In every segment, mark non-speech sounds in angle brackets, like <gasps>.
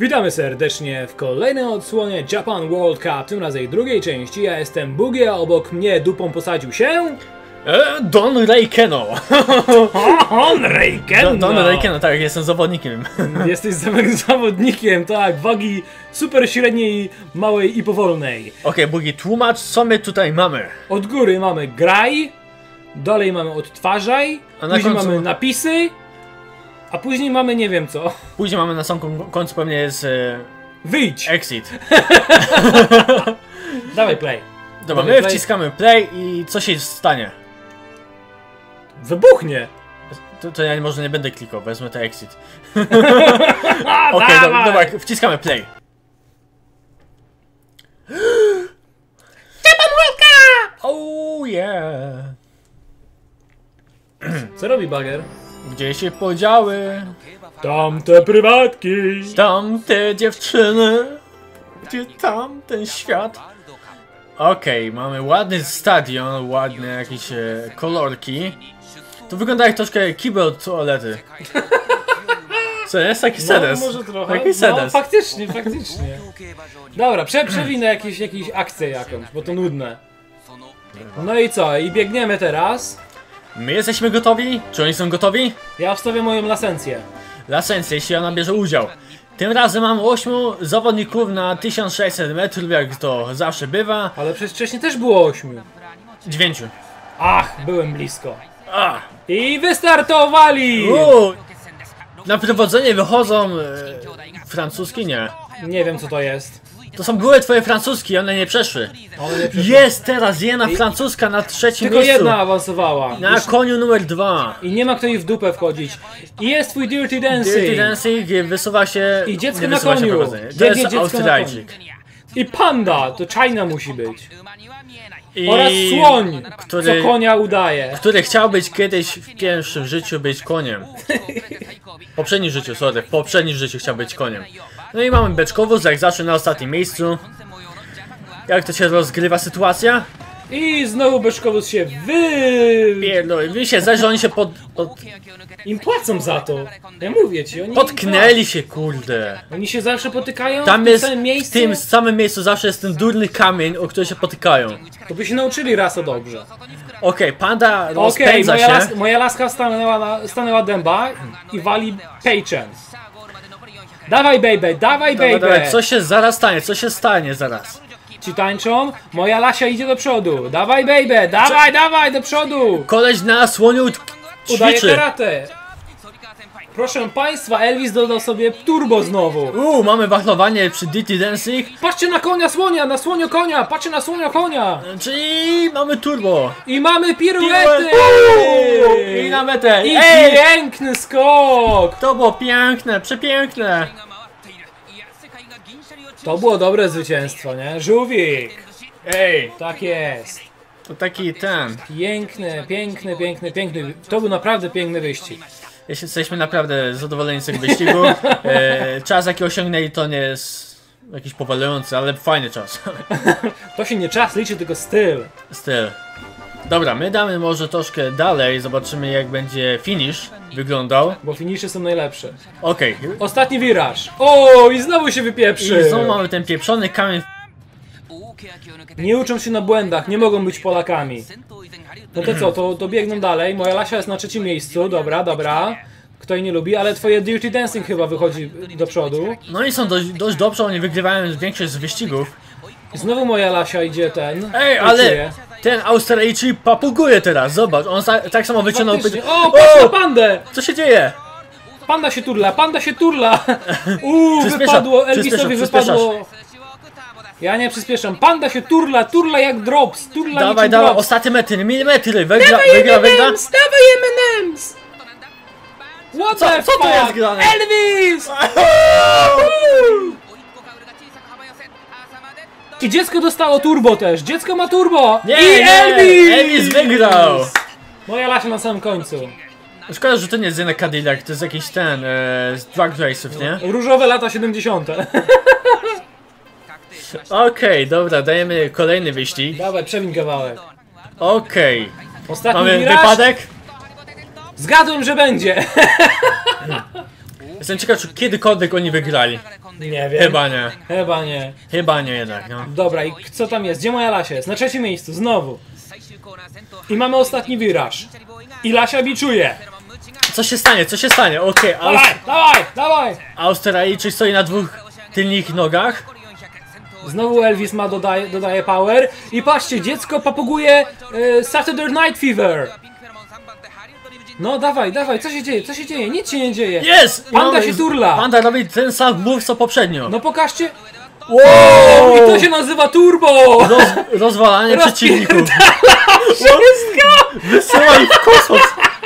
Witamy serdecznie w kolejnej odsłonie Japan World Cup, tym razem drugiej części. Ja jestem Bugie, a obok mnie dupą posadził się... E, Don Reikeno. On <laughs> Reiken! Don, Don Reikeno, tak, jestem zawodnikiem. <laughs> Jesteś zawodnikiem, tak, wagi super średniej, małej i powolnej. Okej, Bugi, tłumacz, co my tutaj mamy. Od góry mamy graj, dalej mamy odtwarzaj, A na później końcu- mamy napisy, a później mamy nie wiem co. Później mamy na samym końcu pewnie jest e, Wyjdź! exit. <laughs> Dawaj play. Dobra, Dawaj my play. wciskamy play i co się stanie? Wybuchnie! To, to ja może nie będę klikał, wezmę to exit. <laughs> <laughs> Okej, do, dawaj! dobra, wciskamy play. <gasps> Oh yeah. Co robi bager? Gdzie się podziały Tamte prywatki! tamte dziewczyny? Gdzie tamten świat? Okej, mamy ładny stadion, ładne jakieś e, kolorki. To wygląda jak troszkę kibel od toalety. <laughs> Co jest? Taki sedes. No, może trochę. Taki No, sedes. faktycznie, faktycznie. Dobra, prze, przewinę jakieś, jakieś akcję jakąś, bo to nudne. No i co? I biegniemy teraz. My jesteśmy gotowi? Czy oni są gotowi? Ja wstawię moją lasencję. Lasencja, jeśli ona bierze udział. Tym razem mam 8 zawodników na 1600 metrów, jak to zawsze bywa. Ale przecież wcześniej też było ośmiu. 9. Ach, byłem blisko. A! I wystartowali! Na prowadzenie wychodzą e, francuskie? Nie. Nie wiem co to jest. To są były twoje francuskie, one nie przeszły. One nie przeszły. Jest teraz jedna francuska na trzecim Tylko miejscu. jedna awansowała. Na koniu numer dwa. I nie ma kto jej w dupę wchodzić. I jest twój Dirty Dancing. Dirty Dancing wysuwa się... I dziecko na koniu. To jest dziecko Australijczyk. I panda, to China musi być. I... Oraz słoń, który- co konia udaje. Który chciał być kiedyś w pierwszym życiu być koniem. W poprzednim życiu, sorry, w poprzednim życiu chciał być koniem. No i mamy beczkowóz, jak zawsze na ostatnim miejscu. Jak to się rozgrywa sytuacja? I znowu Beczkowóz się wy... Pierdolę, się zdaje, że oni się pod, pod, Im płacą za to. Ja mówię ci, oni... potknęli się, kurde. Oni się zawsze potykają Tam w tym jest, samym w miejscu. tym samym miejscu zawsze jest ten durny kamień, o który się potykają. To by się nauczyli raz o dobrze. Okej, panda Okej, rozpędza moja, się. las, moja laska stanęła, na, stanęła dęba i wali pejczem. Dawaj baby, dawaj baby! dobra, co się zaraz stanie, co się stanie zaraz? Ci tańczą, moja lasia idzie do przodu. Dawaj baby, dawaj, dawaj do przodu! Koleś na słoniu Udaje ćwiczy. karate. Proszę państwa, Elvis dodał sobie turbo znowu. Uuu, mamy wachlowanie przy Dirty Dancing, Patrzcie na konia słonia, na słonio konia, patrzcie na słonio konia. czyli mamy turbo. I mamy piruety! Uuu, I na metę. I Ej, piękny skok! to było piękne, przepiękne. To było dobre zwycięstwo, nie? Żółwik! Ej, Tak jest. to taki ten. Piękny, piękny, piękny, piękny. To był naprawdę piękny wyścig. Jesteśmy naprawdę zadowoleni z tego wyścigu, e, czas jaki osiągnęli to nie jest jakiś powalający, ale fajny czas. <laughs> To się nie czas liczy, tylko styl. Styl. Dobra, my damy może troszkę dalej, zobaczymy jak będzie finish wyglądał. Bo finisze są najlepsze. Okej, Ostatni wiraż. O, i znowu się wypieprzy. i znowu mamy ten pieprzony kamień. Nie uczą się na błędach, nie mogą być Polakami. No to co, to, to biegną dalej. Moja Lasia jest na trzecim miejscu, dobra, dobra. Kto jej nie lubi, ale twoje Dirty Dancing chyba wychodzi do przodu. No i są dość, dość dobrze, oni wygrywają większość z wyścigów. Znowu moja Lasia idzie ten. Ej, ale ten Australijczyk papuguje teraz, zobacz, on sa- tak samo wyciągnął... Faktycznie. O, patrz na pandę! Co się dzieje? Panda się turla, panda się turla! <laughs> Uuu, wypadło, Elvisowi wypadło... Ja nie przyspieszam. Panda się turla, turla jak drops, turla Dawaj, niczym dawaj, drops. ostatnie metry, milimetry, wygra, Dawaj wygra, wygra. M&M's, dawaj M&M's! What Co- the co tu fuck? jest grane? Elvis! <laughs> I dziecko dostało turbo też. Dziecko ma turbo! Nie, I nie, Elvis! Elvis wygrał! Moja Lasia na samym końcu. Szkoda, że to nie jest jednak Cadillac, to jest jakiś ten, e, z drag race'ów, nie? Różowe lata 70. <laughs> Okej, dobra, dajemy kolejny wyścig. Dawaj, przewiń kawałek. Okej, Ostatni mamy wiraż. wypadek. Zgadłem, że będzie. <laughs> Jestem ciekaw, czy kiedykolwiek oni wygrali. Nie wiem. Chyba nie. Chyba nie. Chyba nie jednak, no. Dobra, i co tam jest? Gdzie moja Lasia jest? Na trzecim miejscu, znowu. I mamy ostatni wiraż. I Lasia biczuje. Co się stanie, co się stanie? Okej, Dawaj, dawaj, dawaj! Australijczyk stoi na dwóch tylnych nogach. Znowu Elvis ma dodaje, dodaje power. I patrzcie, dziecko papuguje e, Saturday Night Fever. No dawaj, dawaj, co się dzieje? Co się dzieje? Nic się nie dzieje. Jest! Panda mamy- się turla. Panda robi ten sam move co poprzednio. No pokażcie. Wow! I to się nazywa turbo! Roz, rozwalanie przeciwników. <laughs> Wszystko! Wysyła ich w kosmos.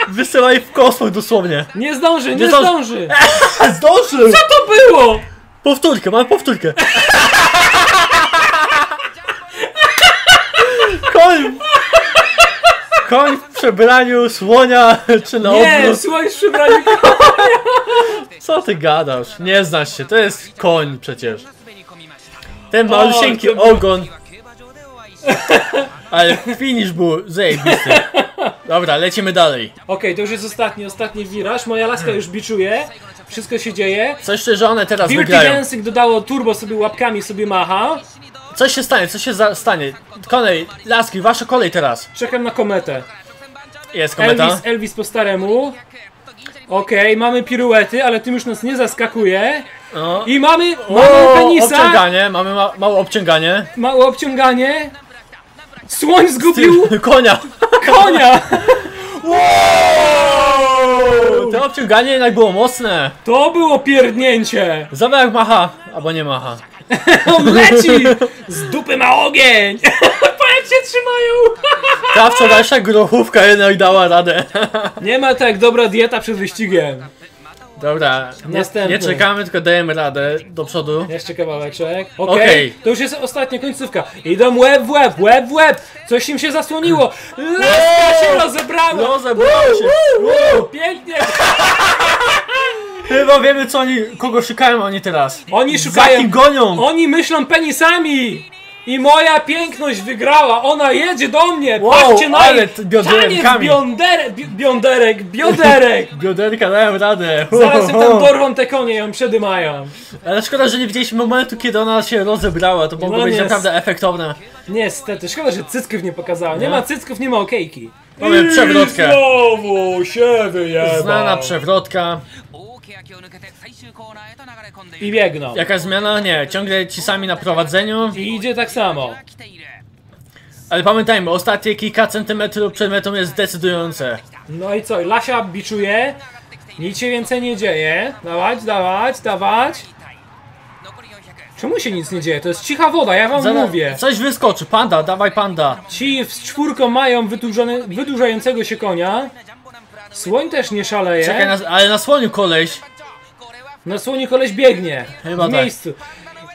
Wysyła ich w kosmos dosłownie. Nie zdąży, nie, Nie zdąży. zdąży. <laughs> Zdążył! Co to było? Powtórkę, mamy powtórkę. Koń! Koń w przebraniu słonia czy na Nie, odwrót. słuchaj, przybranie Co ty gadasz? Nie znasz się, to jest koń przecież. Ten malusieńki to- ogon. Ale finish był zajebisty. Dobra, lecimy dalej. Okej, to już jest ostatni, ostatni wiraż. Moja laska już biczuje. Wszystko się dzieje. Coś że one teraz Dirty wygrają. Dancing dodało turbo, sobie łapkami sobie macha. Coś się stanie, coś się stanie. Kolej, laski, wasza kolej teraz. Czekam na kometę. Jest kometa. Elvis, Elvis po staremu. Okej, mamy piruety, ale tym już nas nie zaskakuje. No. I mamy, O, mamy penisa, obciąganie, mamy ma małe obciąganie. małe obciąganie. Słoń zgubił Konia. konia! <laughs> To obciąganie jednak było mocne. To było pierdnięcie! Zobacz jak macha, albo nie macha. <laughs> On leci! Z dupy ma ogień! Po jak się trzymają! <laughs> Ta wczorajsza grochówka jednak dała radę. <laughs> Nie ma tak dobra dieta przed wyścigiem. Dobra, nie, Następny. nie czekamy, tylko dajemy radę do przodu. Jeszcze kawałeczek. Okej, Okej. to już jest ostatnia końcówka. Idą łeb w łeb, łeb w łeb! Coś im się zasłoniło! Laska się rozebrała! No, zebrało się. Woo, Pięknie! Chyba wiemy co oni, kogo szukają oni teraz. Oni Za szukają... kim gonią? Oni myślą penisami! I moja piękność wygrała! Ona jedzie do mnie! Wow, Patrzcie na ale bioderkami. taniec bionderek, bi- bionderek, bioderek! <laughs> Bioderka dają radę. Zaraz im tam dorwą te konie, ją przedymają. Ale szkoda, że nie widzieliśmy momentu, kiedy ona się rozebrała. To mogło No być nie. naprawdę efektowne. Niestety, szkoda, że cycków nie pokazała. Nie ma cycków, nie ma okejki. Mamy przewrotkę. znowu się wyjebał. Znana przewrotka. I biegną. Jaka zmiana? Nie, ciągle ci sami na prowadzeniu. I idzie tak samo. Ale pamiętajmy, ostatnie kilka centymetrów przed metą jest decydujące. No i co? Lasia biczuje. Nic się więcej nie dzieje. Dawać, dawać, dawać. Czemu się nic nie dzieje? To jest cicha woda, ja wam Zaraz- mówię. Coś wyskoczy, panda, dawaj panda. Ci z czwórką mają wydłużającego się konia. Słoń też nie szaleje. Czekaj, na, ale na słoniu koleś. Na słoniu koleś biegnie. Chyba w tak. miejscu.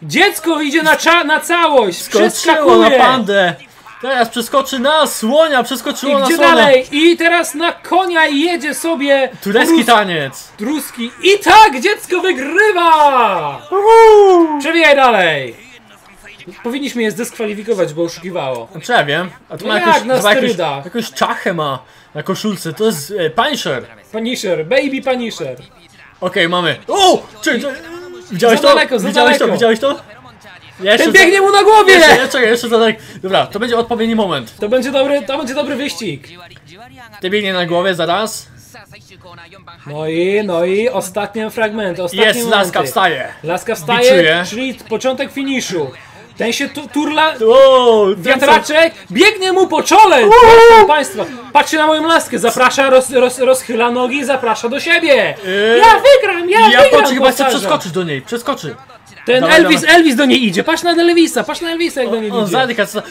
Dziecko idzie na, na całość. Skoczyło na pandę. Teraz przeskoczy na słonia, przeskoczyło I na gdzie słonia. dalej? I teraz na konia jedzie sobie Turecki Rus- taniec. Ruski. I tak dziecko wygrywa! Przewijaj dalej! Powinniśmy je zdyskwalifikować, bo oszukiwało. No, Czy ja wiem? A tu No ma jak jakąś, na jakąś, jakąś czachę ma na koszulce. To jest e, Punisher. Punisher, baby Punisher. Okej, mamy. O! Czy, czy, widziałeś Za to? daleko, widziałeś to? Widziałeś to? Jeszcze Ten biegnie mu na głowie! Jeszcze, jeszcze, jeszcze za daleko. Dobra, to będzie odpowiedni moment. To będzie dobry, to będzie dobry wyścig. Ty biegnie na głowie zaraz. No i, no i ostatnie fragmenty, ostatnie Jest, momenty. laska wstaje. Laska wstaje, Biczuje. czyli początek finiszu. Ten się tu, turla, O, wiatraczek, biegnie mu po czole! Proszę Państwa, patrzcie na moją laskę, zaprasza, roz, roz, rozchyla nogi i zaprasza do siebie. Yy, Ja wygram, ja, Ja wygram, poczekaj, chyba powtarza. przeskoczyć do niej. Przeskoczy. Ten Dawaj, Elvis, dawaj. Elvis do niej idzie, patrz na Elvisa, patrz na Elvisa jak do niej O, idzie. zadyka, co?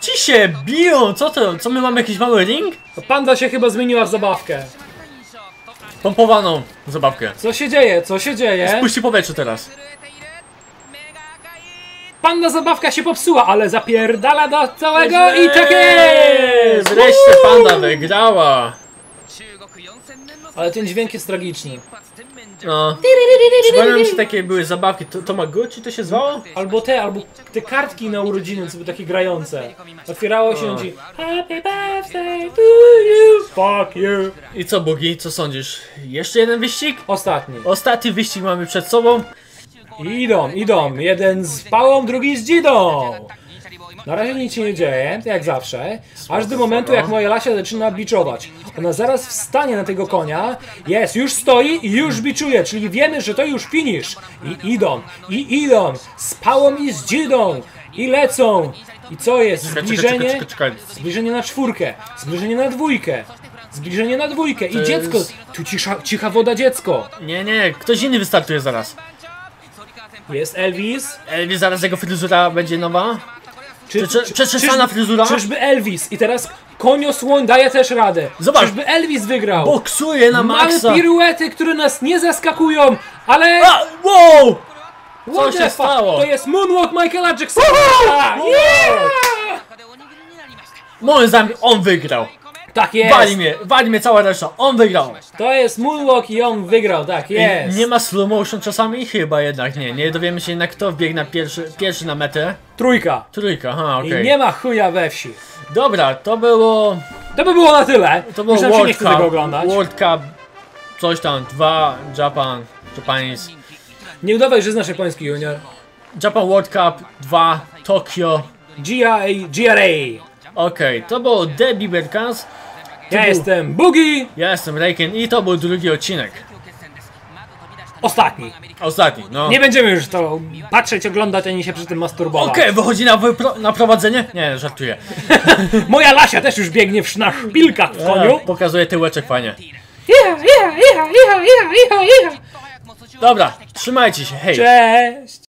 Ci się biją, co to? Co my mamy jakiś mały ring? Panda się chyba zmieniła w zabawkę. Pompowaną zabawkę. Co się dzieje, co się dzieje? Puści powietrze teraz. Panda zabawka się popsuła, ale zapierdala do całego i tak jest! Wreszcie panda wygrała. Ale ten dźwięk jest tragiczny. No. Przypomniał mi się takie były zabawki, to, Maguchi to się zwało? Albo te, albo te kartki na urodziny, co były takie grające. Otwierało się ci Happy birthday to you, fuck you. I co Bugi, co sądzisz? Jeszcze jeden wyścig? Ostatni. Ostatni wyścig mamy przed sobą. Idą, idą. Jeden z pałą, drugi z dzidą. Na razie nic się nie dzieje, jak zawsze, aż do momentu jak moja Lasia zaczyna biczować. Ona zaraz wstanie na tego konia, jest, już stoi i już biczuje, czyli wiemy, że to już finish. I idą, i idą, z pałą i z dzidą, i lecą. I co jest? Zbliżenie, zbliżenie na czwórkę, zbliżenie na dwójkę, zbliżenie na dwójkę i dziecko, tu cisza, cicha woda dziecko. Nie, nie, ktoś inny wystartuje zaraz. Jest Elvis, Elvis, zaraz jego fryzura będzie nowa. Czy, Prze- przeczesana czyż- fryzura? Czyżby Elvis i teraz koniosłoń daje też radę. Zobacz. Czyżby Elvis wygrał. Boksuje na Mamy maksa. piruety, które nas nie zaskakują, ale... A, wow! What co się stało? To jest moonwalk Michaela Jacksona! Yeah! Moim zdaniem on wygrał. Tak jest! Wali mnie, wali mnie cała reszta, on wygrał. To jest moonwalk i on wygrał, tak jest! Nie ma slow motion czasami? Chyba jednak nie. Nie dowiemy się jednak kto wbiegł na pierwszy, pierwszy na metę. Trójka. Trójka, aha, I okej. nie ma chuja we wsi. Dobra, to było... To by było na tyle. To było nam się nie World chce tego Cup, oglądać. World Cup, coś tam, dwa, Japan, Japanese. Nie udawaj, że znasz japoński junior. Japan World Cup 2, Tokio. GIA, GRA. Okej, to było The Biebercast. Ja jestem Boogie. Ja jestem Reiken i to był drugi odcinek. Ostatni. Ostatni, no. Nie będziemy już to patrzeć, oglądać, ani się przy tym masturbować. Okej, wychodzi na, na prowadzenie? Nie, żartuję. <laughs> Moja Lasia też już biegnie w, na szpilkach w koniu. E, pokazuje tyłeczek fajnie. Iha, iha, iha, iha, iha, iha. Dobra, trzymajcie się, hej. Cześć!